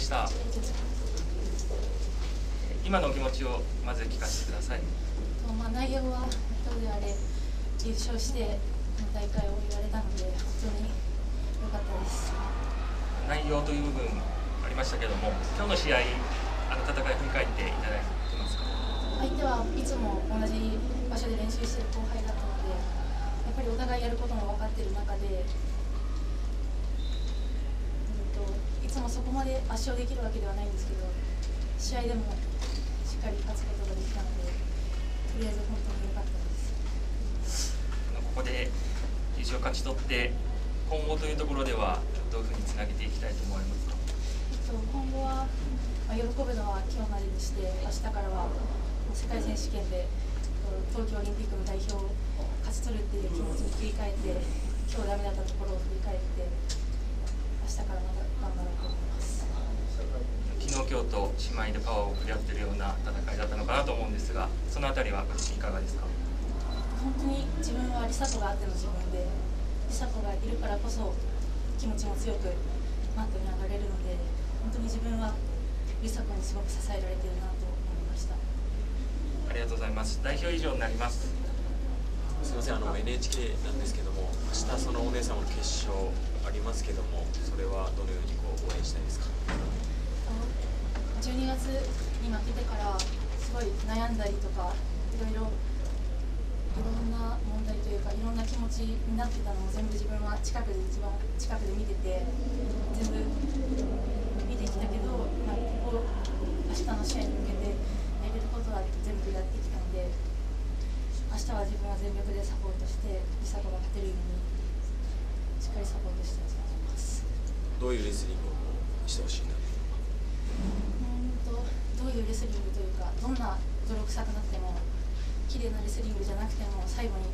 でした。今のお気持ちをまず聞かせてください。とまあ、内容はどうであれ優勝してこの大会を終えられたので本当に良かったです。内容という部分ありましたけども今日の試合あの戦い振り返っていただいてますか？相手はいつも同じ場所で練習してる後輩だったのでやっぱりお互いやることも分かっている中で、うん、といつもそこまで圧勝できるわけではないんですけど試合でもしっかり勝つことができたのでとりあえず本当に良かったです。ここで優勝勝ち取って今後というところではどういうふうにつなげていきたいと思われますか、えっと、今後は、まあ、喜ぶのは今日までにして明日からは世界選手権で東京オリンピックの代表を勝ち取るっていう気持ちに切り替えて今日ダメだったところを振り返って明日からまた頑張ろうと思います昨日今日と姉妹でパワーを送り合ってるような戦いだったのかなと思うんですがそのあたりはいかがですか？本当に自分は梨紗子があっての自分で梨紗子がいるからこそ気持ちも強くマットに上がれるので本当に自分は梨紗子にすごく支えられてるなと思いました。ありがとうございます。代表以上になります。すみませんあの NHK なんですけども明日そのお姉様の決勝ありますけどもそれはどのようにこう応援したいですか？12月に負けてからすごい悩んだりとかいろいろいろんな問題というかいろんな気持ちになってたのを全部自分は近くで一番近くで見てて全部見てきたけど、まあ、ここ明日の試合に向けてやれることは全部やってきたので明日は自分は全力でサポートして梨紗子が勝てるようにしっかりサポートしたいと思います。どういうレスリングをしてほしいなうんとどういうレスリングというかどんな泥臭くなっても綺麗なレスリングじゃなくても最後に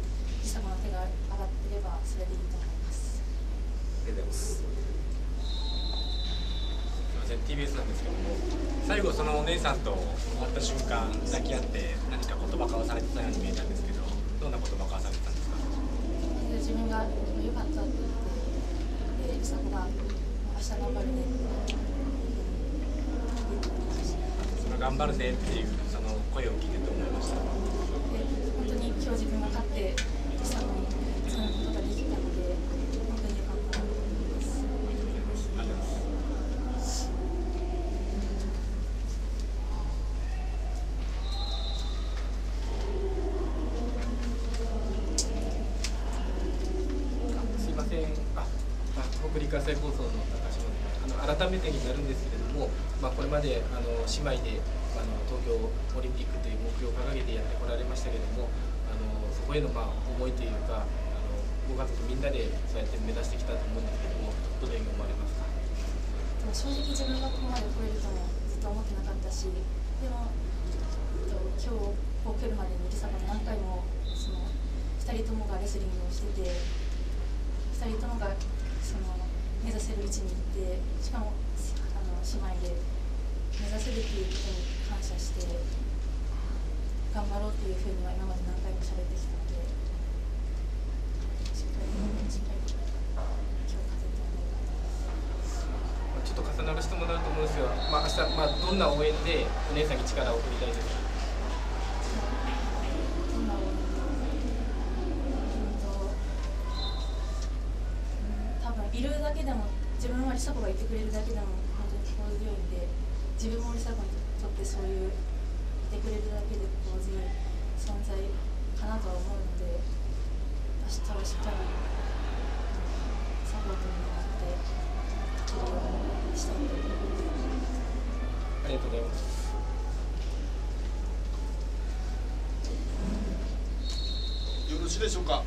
梨紗子の手が上がってればそれでいいと思います。ありがとうございますすみません TBS なんですけども最後そのお姉さんと会った瞬間抱き合って何か言葉交わされてたように見えたんですけどどんな言葉交わされてたんですか？で自分が良かったって言ってで梨紗子が明日頑張るねって頑張るねっていうその声を聞いてどう思いました。本当に今日自分が勝って梨紗子につなことができたので本当に良かったと思いますありがとうございますすいません。あ、まあ、北陸朝日放送の高島であの改めてになるんですけれども、まあ、これまであの姉妹であの東京オリンピックという目標を掲げてやってこられましたけれどもあのそこへのまあ思いというかあのご家族みんなでそうやって目指してきたと思うんですけどもどのように思われますか？でも正直自分がここまで来れるともずっと思ってなかったしでも、えっと、今日こう来るまでに梨紗子に何回もその2人ともがレスリングをしてて2人ともがその目指せる位置に行ってしかもあの姉妹で目指せるっていうことに感謝して頑張ろうっていうふうには今まで何回も喋ってきたのでしっかりしっかり今日勝てたらい。ちょっと重なる質問になると思うんですが、まあ、明日、まあ、どんな応援でお姉さんに力を送りたいですかどんな応援うんとうん多分いるだけでも自分は梨紗子がいてくれるだけでも本当に心強いんで自分も梨紗子にとってそういういてくれるだけで心強い存在かなとは思うので明日はしっかりサポートになって勝てるようにしたいと思います。ありがとうございますよろしいでしょうか？